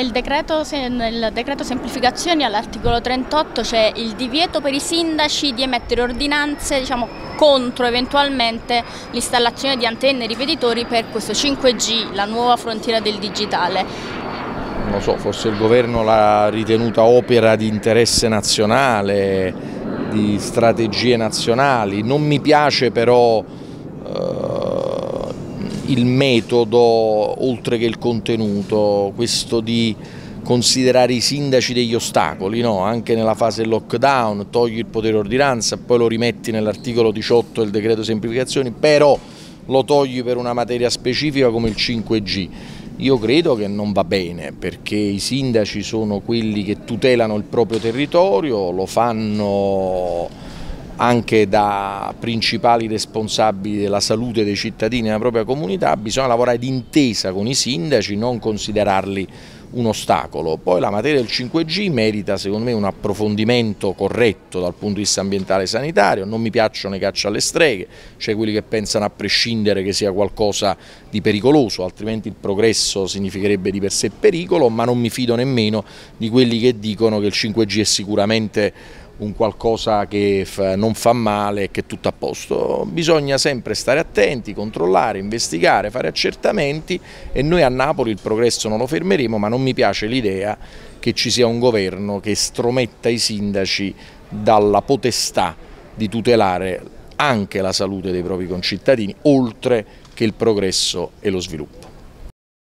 nel, decreto, nel decreto semplificazioni all'articolo 38 c'è il divieto per i sindaci di emettere ordinanze diciamo, contro eventualmente l'installazione di antenne e ripetitori per questo 5G, la nuova frontiera del digitale. Non so, forse il governo l'ha ritenuta opera di interesse nazionale, di strategie nazionali, non mi piace però eh, il metodo oltre che il contenuto, questo di considerare i sindaci degli ostacoli, no? anche nella fase lockdown, togli il potere ordinanza, poi lo rimetti nell'articolo 18 del decreto semplificazioni, però lo togli per una materia specifica come il 5G. Io credo che non va bene perché i sindaci sono quelli che tutelano il proprio territorio, lo fanno anche da principali responsabili della salute dei cittadini nella propria comunità, bisogna lavorare d'intesa con i sindaci, non considerarli un ostacolo. Poi la materia del 5G merita secondo me un approfondimento corretto dal punto di vista ambientale e sanitario, non mi piacciono i caccia alle streghe, c'è quelli che pensano a prescindere che sia qualcosa di pericoloso, altrimenti il progresso significherebbe di per sé pericolo, ma non mi fido nemmeno di quelli che dicono che il 5G è sicuramente un qualcosa che non fa male e che è tutto a posto. Bisogna sempre stare attenti, controllare, investigare, fare accertamenti e noi a Napoli il progresso non lo fermeremo, ma non mi piace l'idea che ci sia un governo che strometta i sindaci dalla potestà di tutelare anche la salute dei propri concittadini, oltre che il progresso e lo sviluppo.